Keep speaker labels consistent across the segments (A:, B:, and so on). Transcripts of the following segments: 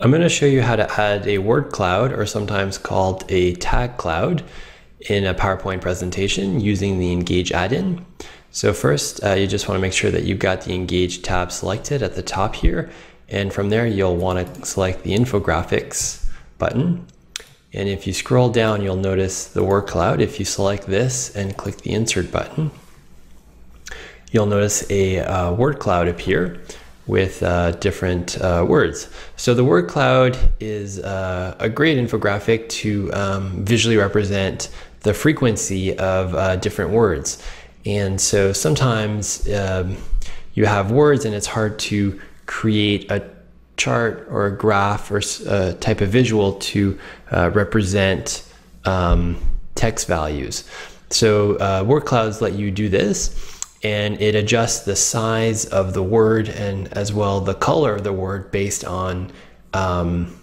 A: I'm going to show you how to add a word cloud or sometimes called a tag cloud in a PowerPoint presentation using the Engage add-in. So first, uh, you just want to make sure that you've got the Engage tab selected at the top here. And from there, you'll want to select the infographics button. And if you scroll down, you'll notice the word cloud. If you select this and click the insert button, you'll notice a uh, word cloud appear with uh, different uh, words. So the word cloud is uh, a great infographic to um, visually represent the frequency of uh, different words. And so sometimes um, you have words and it's hard to create a chart or a graph or a uh, type of visual to uh, represent um, text values. So word clouds let you do this and it adjusts the size of the word and as well the color of the word based on um,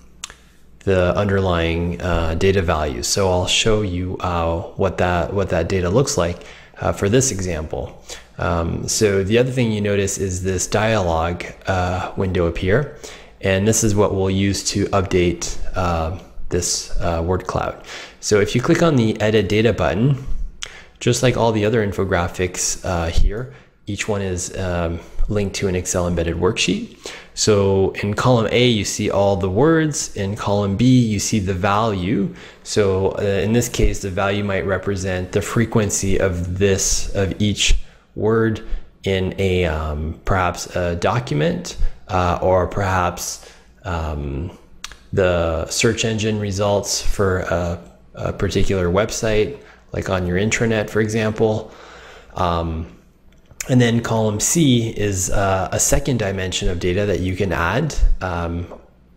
A: the underlying uh, data values. So I'll show you uh, what that what that data looks like uh, for this example. Um, so the other thing you notice is this dialog uh, window appear, and this is what we'll use to update uh, this uh, word cloud. So if you click on the edit data button, just like all the other infographics uh, here, each one is um, linked to an Excel embedded worksheet. So in column A, you see all the words. In column B, you see the value. So uh, in this case, the value might represent the frequency of this, of each word in a um, perhaps a document uh, or perhaps um, the search engine results for a, a particular website like on your intranet, for example. Um, and then column C is uh, a second dimension of data that you can add. Um,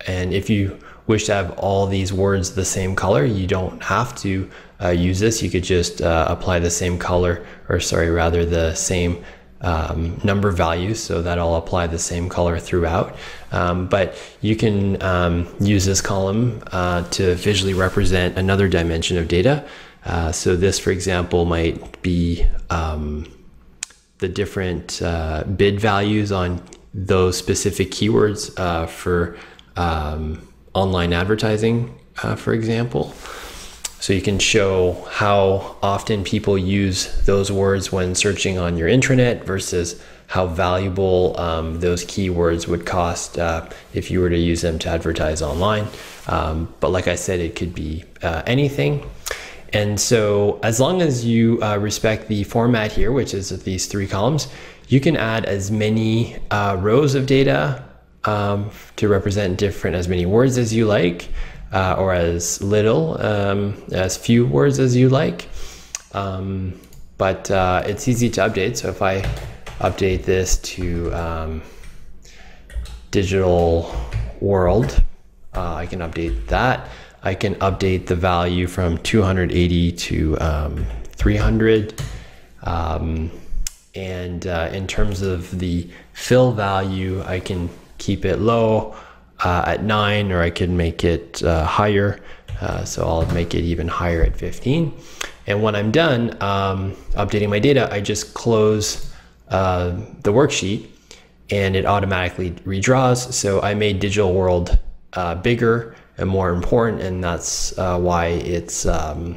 A: and if you wish to have all these words the same color, you don't have to uh, use this. You could just uh, apply the same color, or sorry, rather the same um, number values, so that'll apply the same color throughout. Um, but you can um, use this column uh, to visually represent another dimension of data. Uh, so this, for example, might be um, the different uh, bid values on those specific keywords uh, for um, online advertising, uh, for example. So you can show how often people use those words when searching on your intranet versus how valuable um, those keywords would cost uh, if you were to use them to advertise online. Um, but like I said, it could be uh, anything. And so as long as you uh, respect the format here, which is these three columns, you can add as many uh, rows of data um, to represent different, as many words as you like, uh, or as little, um, as few words as you like. Um, but uh, it's easy to update. So if I update this to um, digital world, uh, I can update that. I can update the value from 280 to um, 300. Um, and uh, in terms of the fill value, I can keep it low uh, at 9 or I can make it uh, higher. Uh, so I'll make it even higher at 15. And when I'm done um, updating my data, I just close uh, the worksheet and it automatically redraws. So I made Digital World uh, bigger and more important, and that's uh, why it's um,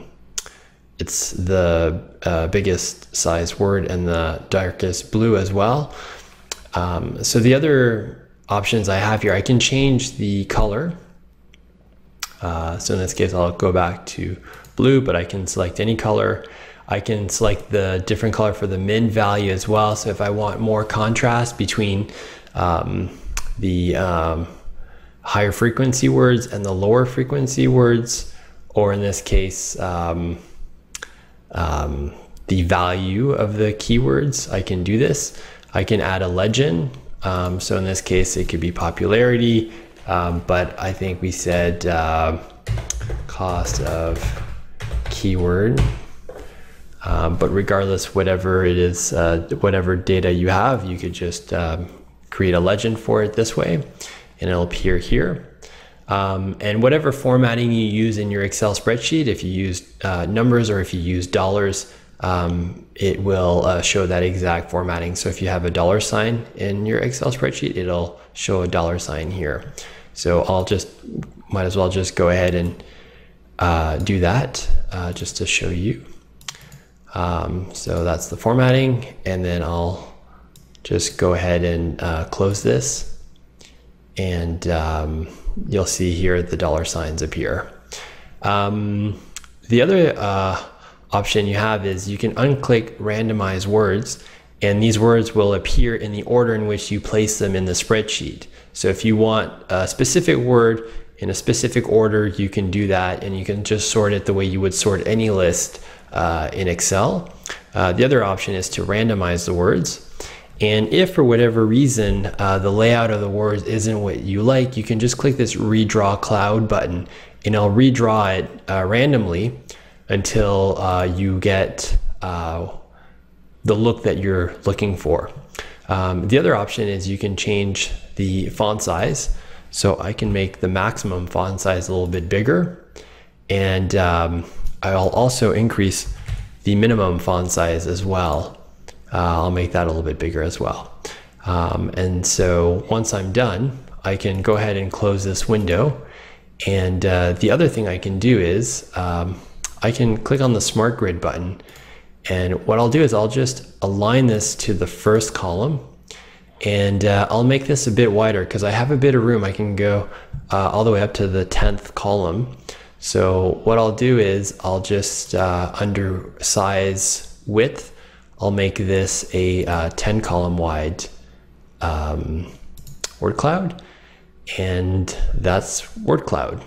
A: it's the uh, biggest size word and the darkest blue as well. Um, so the other options I have here, I can change the color. Uh, so in this case, I'll go back to blue, but I can select any color. I can select the different color for the min value as well. So if I want more contrast between um, the um, higher frequency words and the lower frequency words, or in this case, um, um, the value of the keywords. I can do this. I can add a legend. Um, so in this case, it could be popularity, um, but I think we said uh, cost of keyword. Um, but regardless, whatever it is, uh, whatever data you have, you could just um, create a legend for it this way and it'll appear here. Um, and whatever formatting you use in your Excel spreadsheet, if you use uh, numbers or if you use dollars, um, it will uh, show that exact formatting. So if you have a dollar sign in your Excel spreadsheet, it'll show a dollar sign here. So I'll just, might as well just go ahead and uh, do that uh, just to show you. Um, so that's the formatting and then I'll just go ahead and uh, close this and um, you'll see here the dollar signs appear. Um, the other uh, option you have is you can unclick randomize words and these words will appear in the order in which you place them in the spreadsheet. So if you want a specific word in a specific order, you can do that and you can just sort it the way you would sort any list uh, in Excel. Uh, the other option is to randomize the words. And if for whatever reason uh, the layout of the words isn't what you like, you can just click this redraw cloud button and I'll redraw it uh, randomly until uh, you get uh, the look that you're looking for. Um, the other option is you can change the font size. So I can make the maximum font size a little bit bigger. And um, I'll also increase the minimum font size as well. Uh, I'll make that a little bit bigger as well. Um, and so once I'm done, I can go ahead and close this window. And uh, the other thing I can do is um, I can click on the Smart Grid button and what I'll do is I'll just align this to the first column and uh, I'll make this a bit wider because I have a bit of room. I can go uh, all the way up to the 10th column. So what I'll do is I'll just uh, under size width, I'll make this a uh, 10 column wide um, word cloud and that's word cloud.